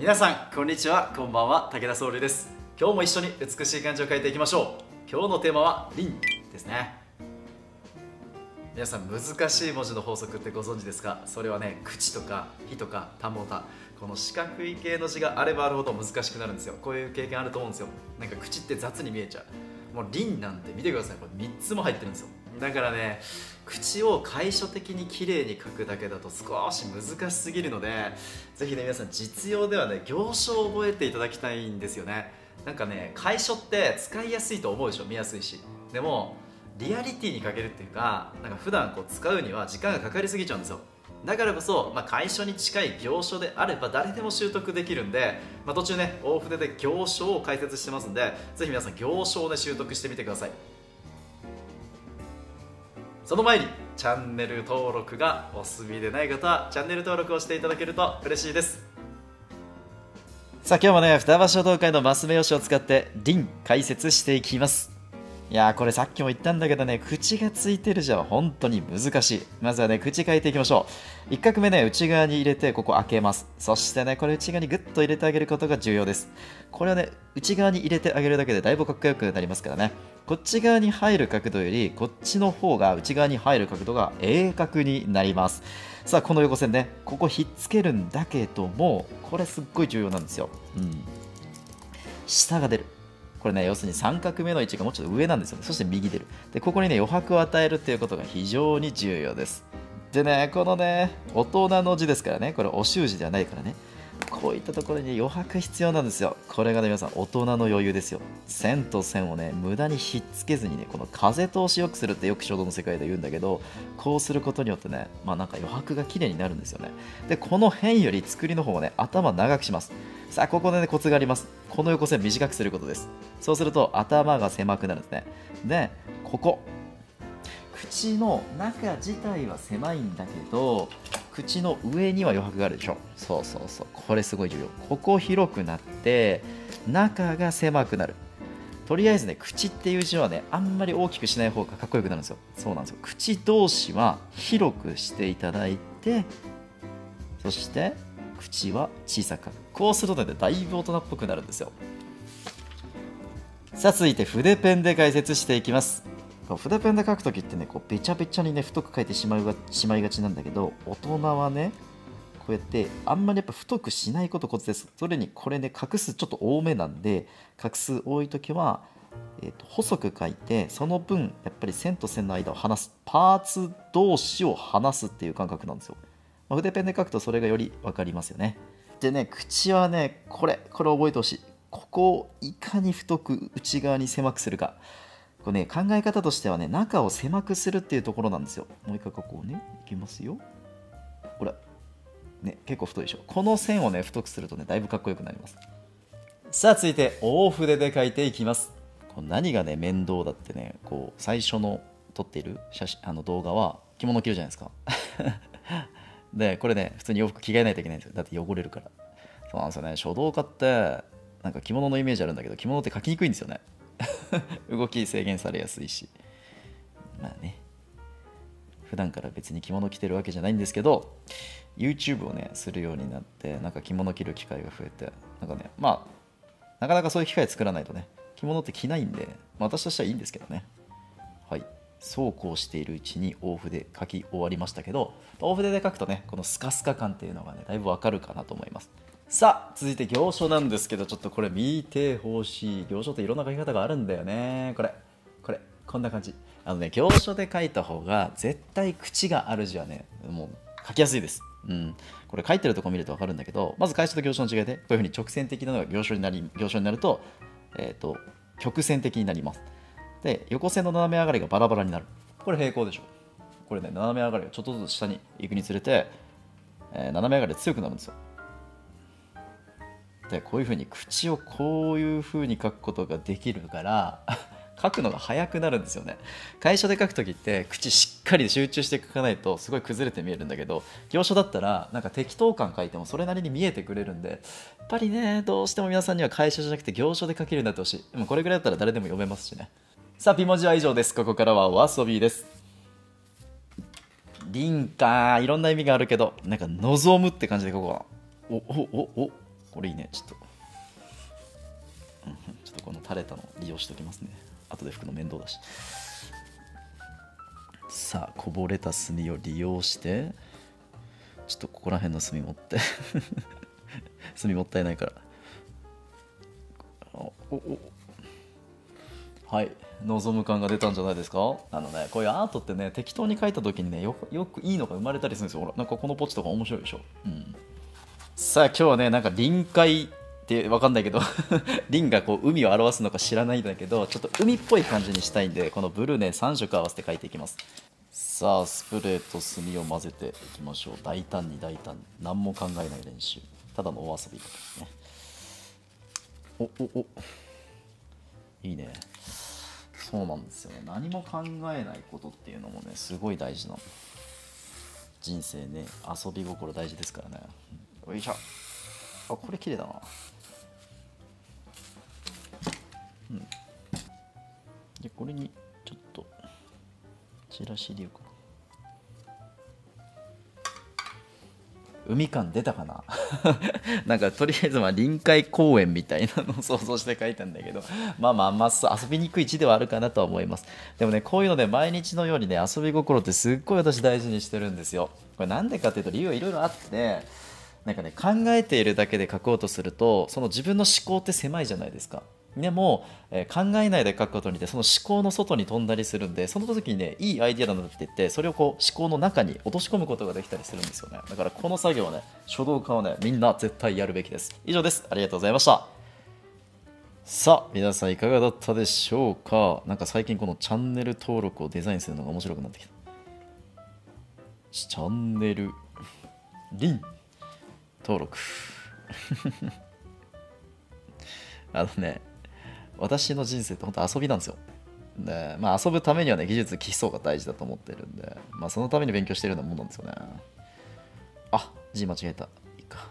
皆さんこんにちは。こんばんは。武田総理です。今日も一緒に美しい漢字を書いていきましょう。今日のテーマは輪ですね。皆さん難しい文字の法則ってご存知ですか？それはね口とか火とか田んぼたこの四角い系の字があればあるほど難しくなるんですよ。こういう経験あると思うんですよ。なんか口って雑に見えちゃう。もう輪なんて見てください。これ3つも入ってるんですよ。だからね口を楷書的に綺麗に書くだけだと少し難しすぎるのでぜひね皆さん実用ではね行書を覚えていただきたいんですよね。なんかね楷書って使いやすいと思うでしょ見やすいし。でもリアリティに欠けるっていうかなんか普段こう使うには時間がかかりすぎちゃうんですよ。だからこそ、まあ、楷書に近い行書であれば誰でも習得できるんで、まあ、途中ね大筆で行書を解説してますんでぜひ皆さん行書をね習得してみてください。その前にチャンネル登録がお済みでない方はチャンネル登録をしていただけると嬉しいです。さあ今日もね双葉書道会のマス目用紙を使って輪解説していきます。いやーこれさっきも言ったんだけどね口がついてるじゃ本当に難しい。まずはね口書いていきましょう。1画目ね内側に入れてここ開けます。そしてねこれ内側にグッと入れてあげることが重要です。これはね内側に入れてあげるだけでだいぶかっこよくなりますからね。こっち側に入る角度よりこっちの方が内側に入る角度が鋭角になります。さあこの横線ね。ここひっつけるんだけどもこれすっごい重要なんですよ。うん。下が出る。これね、要するに三角目の位置がもうちょっと上なんですよね。そして右出る。で、ここにね、余白を与えるっていうことが非常に重要です。でね、このね、大人の字ですからね、これ、お習字ではないからね、こういったところに余白必要なんですよ。これがね、皆さん、大人の余裕ですよ。線と線をね、無駄にひっつけずにね、この風通しよくするってよく書道の世界で言うんだけど、こうすることによってね、まあなんか余白が綺麗になるんですよね。で、この辺より作りの方をね、頭長くします。さあ、ここでね、コツがあります。この横線短くすることです。そうすると、頭が狭くなるんですね。で、ここ。口の中自体は狭いんだけど、口の上には余白があるでしょ。そうそうそう。これすごい重要。ここ広くなって中が狭くなる。とりあえずね口っていう字はねあんまり大きくしない方がかっこよくなるんですよ。そうなんですよ。口同士は広くしていただいてそして口は小さく。こうするとねだいぶ大人っぽくなるんですよ。さあ続いて筆ペンで解説していきます。筆ペンで書くときってねこうべちゃべちゃにね太く書いてしまいがしまいがちなんだけど大人はねこうやってあんまりやっぱ太くしないことコツです。それにこれね画数ちょっと多めなんで画数多い時は、えーと、細く書いてその分やっぱり線と線の間を離す。パーツ同士を離すっていう感覚なんですよ、まあ、筆ペンで書くとそれがより分かりますよね。でね口はねこれこれ覚えてほしい。ここをいかに太く内側に狭くするか。これね、考え方としてはね、中を狭くするっていうところなんですよ。もう一回ここをね、いきますよ。ほら。ね、結構太いでしょ。この線をね、太くするとね、だいぶかっこよくなります。さあ、続いて、大筆で書いていきます。こ何がね、面倒だってね、こう、最初の撮っている写真あの動画は着物着るじゃないですか。で、これね、普通に洋服着替えないといけないんですよ。だって汚れるから。そうなんですよね。書道家って、なんか着物のイメージあるんだけど、着物って書きにくいんですよね。動き制限されやすいし。まあね。普段から別に着物着てるわけじゃないんですけど YouTube をねするようになってなんか着物着る機会が増えてなんかねまあなかなかそういう機会作らないとね着物って着ないんで、まあ、私としてはいいんですけどね。そうこうしているうちに大筆書き終わりましたけど大筆で書くとねこのスカスカ感っていうのがねだいぶわかるかなと思います。さあ続いて行書なんですけどちょっとこれ見てほしい行書っていろんな書き方があるんだよね。これこれこんな感じ。あのね行書で書いた方が絶対口がある字はねもう書きやすいです。うん。これ書いてるとこ見ると分かるんだけどまず会社と行書の違いでこういうふうに直線的なのが行書になり行書になると,、えーと、曲線的になります。で横線の斜め上がりがバラバラになる。これ平行でしょ。これね斜め上がりがちょっとずつ下に行くにつれて、えー、斜め上がり強くなるんですよ。でこういうふうに口をこういうふうに書くことができるから 書くのが早くなるんですよね。会社で書く時って口しっかり集中して書かないとすごい崩れて見えるんだけど行書だったらなんか適当感書いてもそれなりに見えてくれるんでやっぱりねどうしても皆さんには会社じゃなくて行書で書けるようになってほしい。でもこれぐらいだったら誰でも読めますしね。さあピ文字は以上です。ここからはお遊びです。輪かいろんな意味があるけどなんか望むって感じでここは。おおおお。これいいね。ちょっと、ちょっとこの垂れたの利用しておきますね。後で拭くの面倒だし。さあこぼれた炭を利用してちょっとここら辺の炭持って。炭もったいないから。おお。はい。望む感が出たんじゃないですか？あのねこういうアートってね適当に描いた時にねよくいいのが生まれたりするんですよ。ほらなんかこのポチとか面白いでしょ、うん、さあ今日はねなんか臨海って分かんないけど リンがこう海を表すのか知らないんだけどちょっと海っぽい感じにしたいんでこのブルーね3色合わせて描いていきます。さあスプレーと炭を混ぜていきましょう。大胆に大胆に。何も考えない練習。ただのお遊びですね。おおお。いいね。そうなんですよね。何も考えないことっていうのもねすごい大事な人生ね遊び心大事ですからね。よいしょ。あこれ綺麗だな。うん。でこれにちょっとチラシ入れようか海感出たかな？なんかとりあえずま臨海公園みたいなのを想像して書いたんだけど まあまあまあ遊びにくい字ではあるかなとは思います。でもねこういうので毎日のようにね遊び心ってすっごい私大事にしてるんですよ。これなんでかっていうと理由はいろいろあってなんかね考えているだけで書こうとするとその自分の思考って狭いじゃないですか。でも、えー、考えないで書くことによってその思考の外に飛んだりするんでその時にねいいアイディアだなって言ってそれをこう思考の中に落とし込むことができたりするんですよね。だからこの作業はね書道家はねみんな絶対やるべきです。以上です。ありがとうございました。さあ皆さんいかがだったでしょうか？なんか最近このチャンネル登録をデザインするのが面白くなってきた。チャンネルリン。登録。あのね私の人生って本当遊びなんですよ。でまあ遊ぶためにはね技術基礎が大事だと思ってるんでまあそのために勉強してるようなもんなんですよね。あ字間違えた。いいか。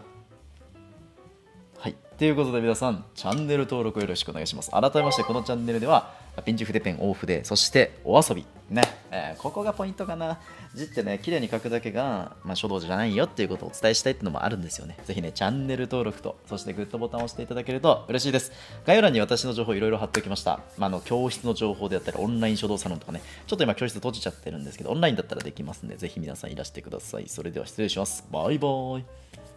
はい。ということで皆さんチャンネル登録よろしくお願いします。改めましてこのチャンネルではピンチ筆ペン大筆そしてお遊び。ね、えー、ここがポイントかな。字ってね綺麗に書くだけが、まあ、書道じゃないよっていうことをお伝えしたいっていうのもあるんですよね。ぜひねチャンネル登録とそしてグッドボタンを押していただけると嬉しいです。概要欄に私の情報いろいろ貼っておきました、まあ、あの教室の情報であったりオンライン書道サロンとかね。ちょっと今教室閉じちゃってるんですけどオンラインだったらできますんでぜひ皆さんいらしてください。それでは失礼します。バイバイ。